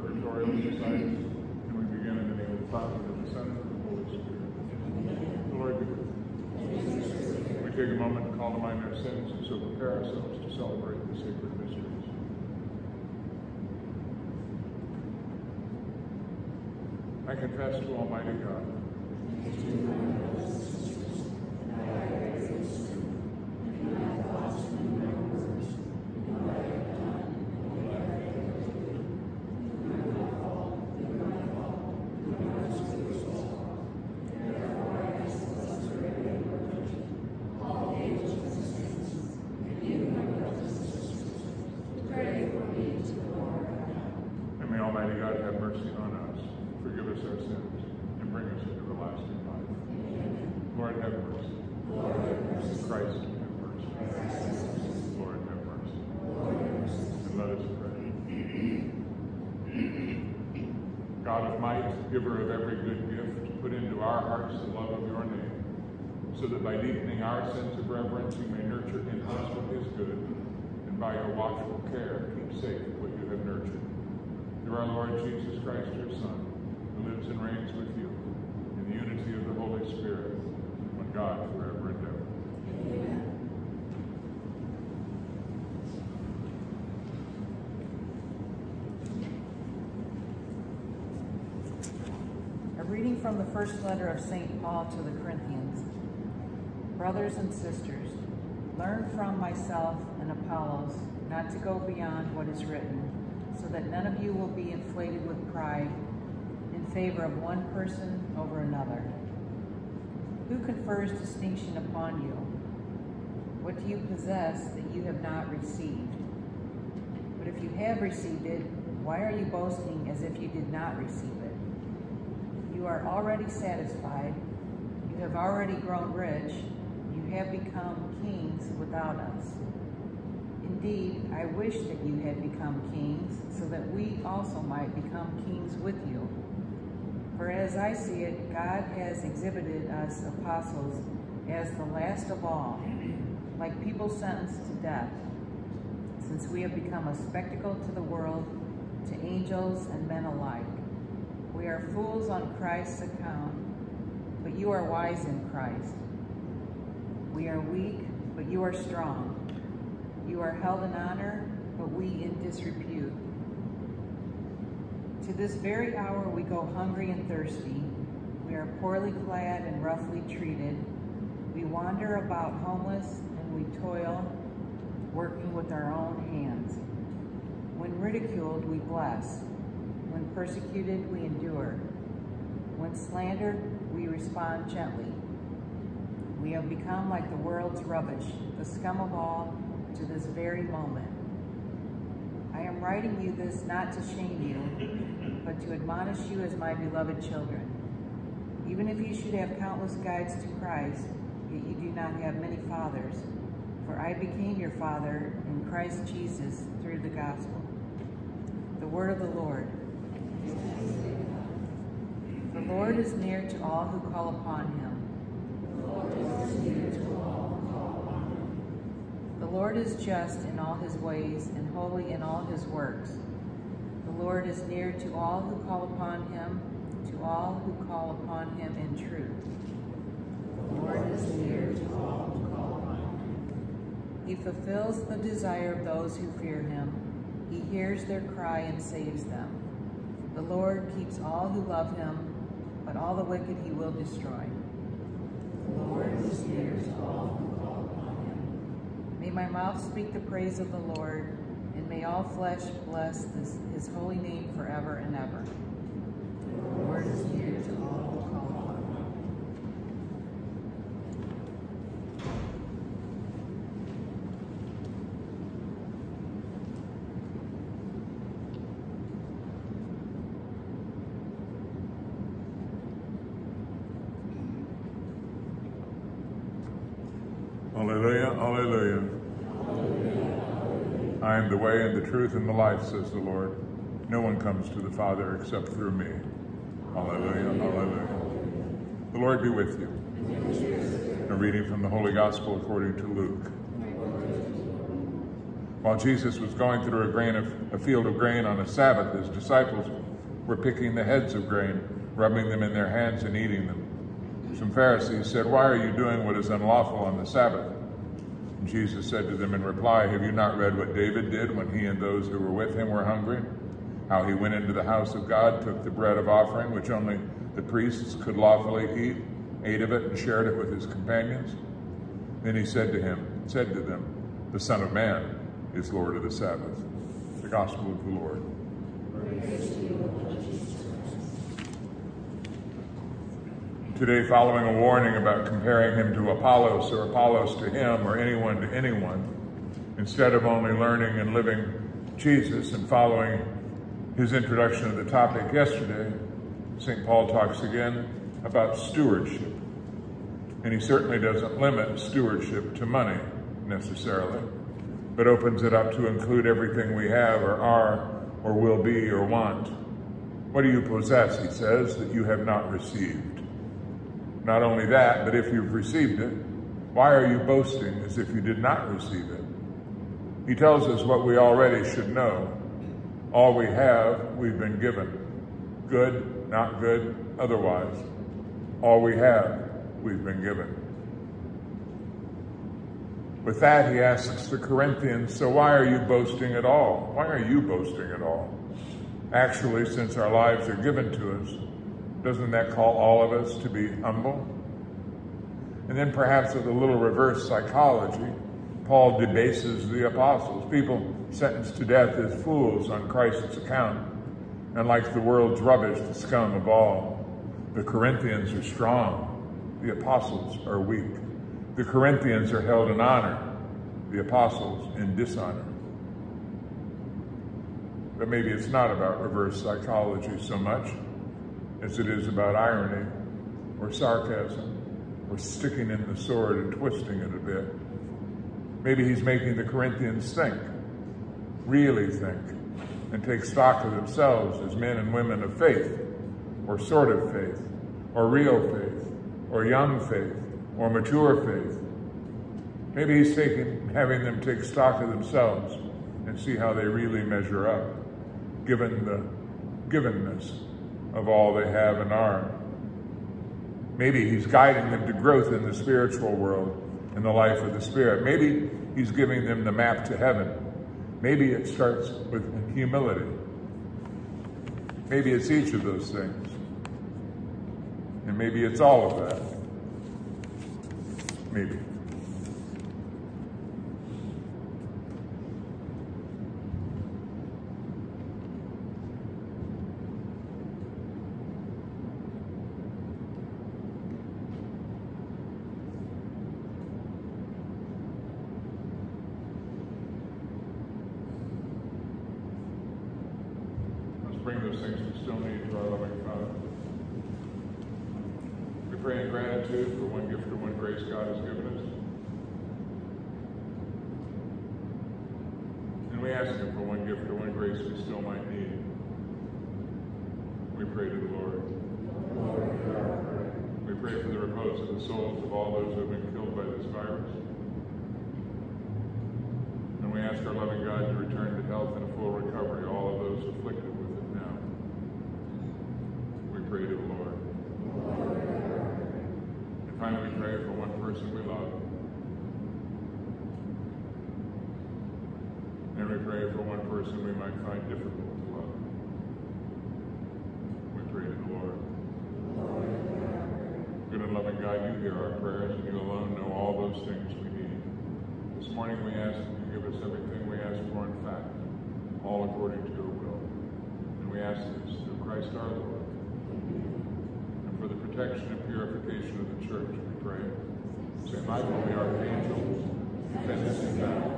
purgatorial. And we begin in the name of the Father, and the Son, and the Holy Spirit. Lord be with you. We take a moment to call to mind our sins and so prepare ourselves to celebrate the sacred mysteries. I confess to Almighty God And may Almighty God have mercy on us, forgive us our sins, and bring us into everlasting life. Lord, have. Christ, have. Lord, have mercy. And let us pray. God of might, giver of every good gift, put into our hearts the love of your name, so that by deepening our sense of reverence, you may nurture in us what is good, and by your watchful care, keep safe what you have nurtured through our Lord Jesus Christ, your Son, who lives and reigns with you in the unity of the Holy Spirit, God forever and ever. A reading from the first letter of St. Paul to the Corinthians. Brothers and sisters, learn from myself and Apollos not to go beyond what is written, so that none of you will be inflated with pride in favor of one person over another. Who confers distinction upon you? What do you possess that you have not received? But if you have received it, why are you boasting as if you did not receive it? You are already satisfied. You have already grown rich. You have become kings without us. Indeed, I wish that you had become kings, so that we also might become kings with you. For as I see it, God has exhibited us apostles as the last of all, like people sentenced to death, since we have become a spectacle to the world, to angels and men alike. We are fools on Christ's account, but you are wise in Christ. We are weak, but you are strong. You are held in honor, but we in disrepute. To this very hour we go hungry and thirsty. We are poorly clad and roughly treated. We wander about homeless and we toil, working with our own hands. When ridiculed, we bless. When persecuted, we endure. When slandered, we respond gently. We have become like the world's rubbish, the scum of all, to this very moment. I am writing you this not to shame you, but to admonish you as my beloved children. Even if you should have countless guides to Christ, yet you do not have many fathers, for I became your father in Christ Jesus through the gospel. The word of the Lord. The Lord is near to all who call upon him. The Lord is just in all his ways and holy in all his works. The Lord is near to all who call upon him, to all who call upon him in truth. The Lord is near to all who call upon him. He fulfills the desire of those who fear him. He hears their cry and saves them. The Lord keeps all who love him, but all the wicked he will destroy. The Lord is near to all who call upon him. May my mouth speak the praise of the Lord, and may all flesh bless this, his holy name forever and ever. The Lord is to all who call upon him. Alleluia, alleluia. I am the way and the truth and the life, says the Lord. No one comes to the Father except through me. Alleluia, alleluia. The Lord be with you. A reading from the Holy Gospel according to Luke. While Jesus was going through a, grain of, a field of grain on a Sabbath, his disciples were picking the heads of grain, rubbing them in their hands and eating them. Some Pharisees said, Why are you doing what is unlawful on the Sabbath? Jesus said to them in reply, Have you not read what David did when he and those who were with him were hungry? How he went into the house of God, took the bread of offering, which only the priests could lawfully eat, ate of it, and shared it with his companions? Then he said to him, said to them, The Son of Man is Lord of the Sabbath. The Gospel of the Lord. Today, following a warning about comparing him to Apollos or Apollos to him or anyone to anyone, instead of only learning and living Jesus and following his introduction of the topic yesterday, St. Paul talks again about stewardship. And he certainly doesn't limit stewardship to money necessarily but opens it up to include everything we have or are or will be or want. What do you possess, he says, that you have not received? Not only that, but if you've received it, why are you boasting as if you did not receive it? He tells us what we already should know. All we have, we've been given. Good, not good, otherwise. All we have, we've been given. With that, he asks the Corinthians, So why are you boasting at all? Why are you boasting at all? Actually, since our lives are given to us, doesn't that call all of us to be humble? And then perhaps with a little reverse psychology, Paul debases the apostles, people sentenced to death as fools on Christ's account, and like the world's rubbish, the scum of all. The Corinthians are strong, the apostles are weak. The Corinthians are held in honor, the apostles in dishonor. But maybe it's not about reverse psychology so much as it is about irony or sarcasm or sticking in the sword and twisting it a bit. Maybe he's making the Corinthians think, really think, and take stock of themselves as men and women of faith, or sort of faith, or real faith, or young faith, or mature faith. Maybe he's taking, having them take stock of themselves and see how they really measure up, given the givenness of all they have and are. Maybe he's guiding them to growth in the spiritual world, in the life of the Spirit. Maybe he's giving them the map to heaven. Maybe it starts with humility. Maybe it's each of those things. And maybe it's all of that. Maybe. Let's bring those things we still need to our loving Father. We pray in gratitude for one gift or one grace God has given us. And we ask Him for one gift or one grace we still might need. We pray to the Lord. We pray for the repose of the souls of all those who have been killed by this virus. And we ask our loving God to return to health and a full recovery all of those afflicted with it now. We pray to the Lord. And finally, we pray for one person we love. And we pray for one person we might find difficult to love. We pray to the Lord. Good and loving God, you hear our prayers and you alone know all those things we need. This morning we ask that you give us everything we ask for in fact, all according to your will. And we ask this through Christ our Lord. And for the protection and purification of the church, we pray. St. Michael, the archangel, defend us in battle.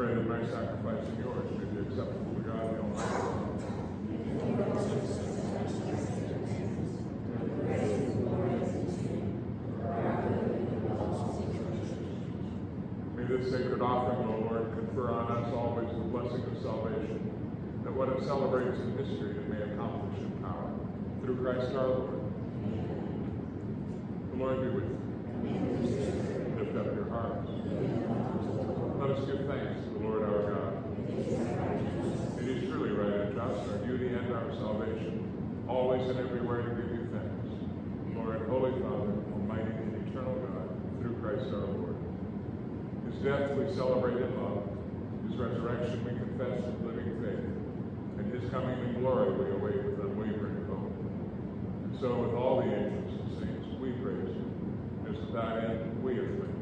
Pray that my sacrifice and yours may be acceptable to God the Almighty. May this sacred offering, O Lord, confer on us always the blessing of salvation, that what it celebrates in history it may accomplish in power. Through Christ our Lord. The Lord be with you. Lift up your hearts. Let us give thanks to the Lord our God. It is truly right and just, our duty and our salvation, always and everywhere to give you thanks. Lord, Holy Father, Almighty and eternal God, through Christ our Lord. His death we celebrate in love. His resurrection we confess with living faith. And his coming in glory we await with unwavering hope. And so with all the angels and saints we praise you, as to end we acclaim.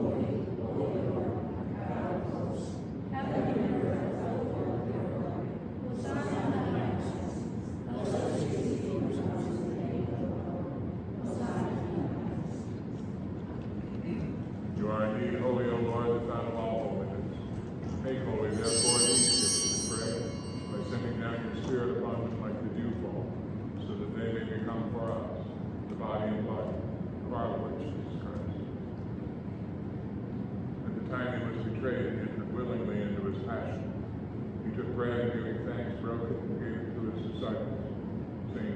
Holy, holy, You are indeed holy, O Lord, the fount of all holiness. Make holy, therefore, these gifts, we pray, by sending down your Spirit upon them like the dewfall, so that they may become for us the body and blood of our Lord Jesus Christ. At the time he was betrayed and entered willingly into his passion, he took bread and giving thanks, broke it and gave it to his disciples,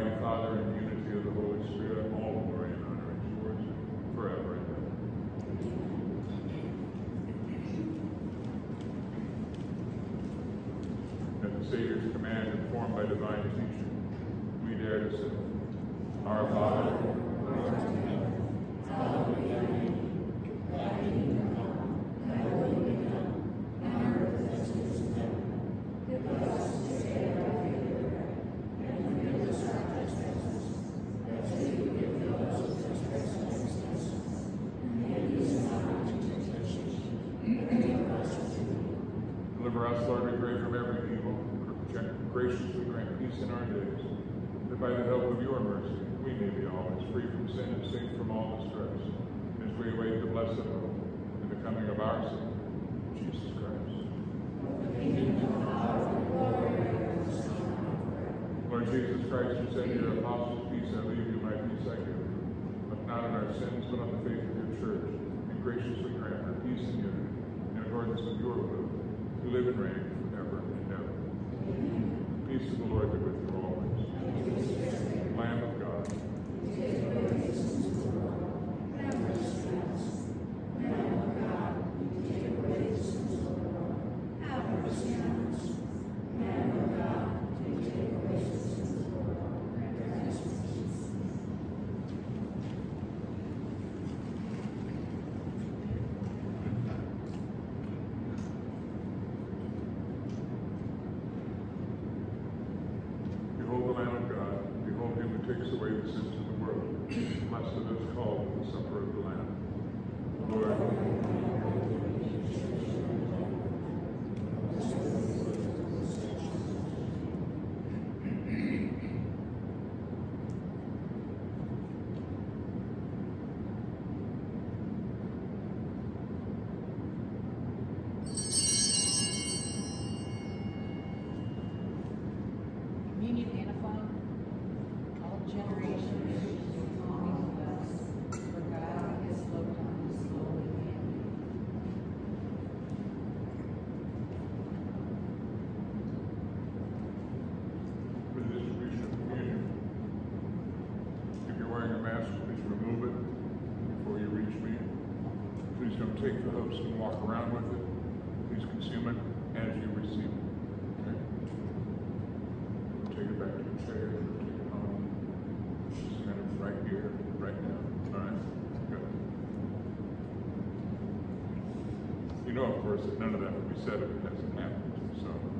Almighty Father, in unity of the Holy Spirit, all glory and honor is yours forever and ever. At the Savior's command, informed by divine teaching, we dare to say, Our Father, who art in heaven, Deliver us, Lord, we pray, from every evil. Graciously grant peace in our days, that by the help of your mercy we may be always free from sin and safe from all distress, as we await the blessed hope and the coming of our Savior, Jesus Christ. Lord Jesus Christ, you said to your apostles, Peace I leave you, my peace I give you. Not on our sins, but on the faith of your church, and graciously grant her peace and unity, in accordance with your will, who live and reign forever and ever. Peace of the Lord be with you always. Lamb of God. Behold the Lamb of God. Behold him who takes away the sins of the world. Blessed are those called to the supper of the Lamb. Lord, Communion antiphon, all generations, longing us, for God has looked on his lowly man. for the distribution of communion. If you're wearing a mask, please remove it before you reach me. Please don't take the host and walk around with it. Please consume it as you receive it. Okay? Take it back to your chair, take it home. Kind of right here, right now. All right? Good. You know, of course, that none of that would be said if it hasn't happened. So.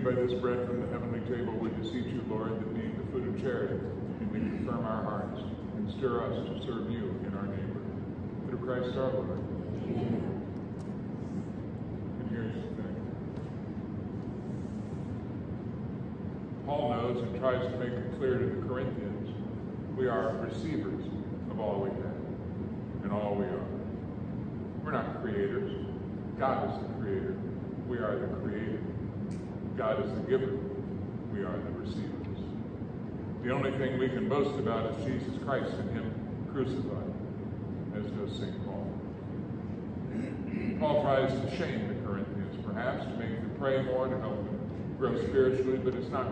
Renewed by this bread from the heavenly table, we beseech you, Lord, that being the food of charity, you may confirm our hearts and stir us to serve you and our neighbor. Through Christ our Lord. Amen. And here's the thing. Paul knows and tries to make it clear to the Corinthians, we are receivers of all we have and all we are. We're not creators. God is the creator. We are the created. God is the giver. We are the receivers. The only thing we can boast about is Jesus Christ and Him crucified, as does St. Paul. Paul tries to shame the Corinthians, perhaps, to make them pray more, to help them grow spiritually, but it's not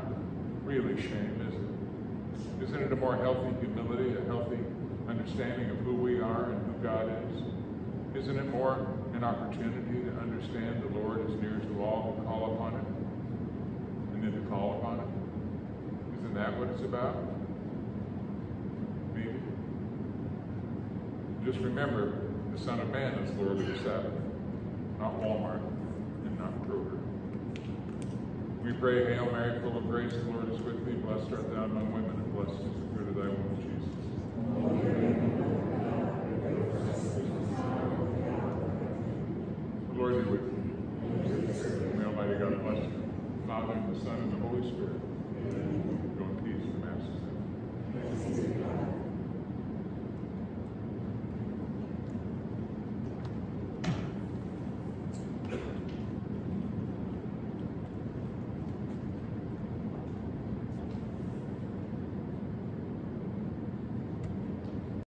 really shame, is it? Isn't it a more healthy humility, a healthy understanding of who we are and who God is? Isn't it more an opportunity to understand the Lord is near to all who call upon Him? To call upon Him? Isn't that what it's about? Maybe. Just remember, the Son of Man is Lord of the Sabbath, not Walmart and not Kroger. We pray, Hail Mary, full of grace, the Lord is with thee. Blessed art thou among women, and blessed is the fruit of thy womb, Jesus. The Lord be with you. May Almighty God bless you. The Father, and the Son, and the Holy Spirit.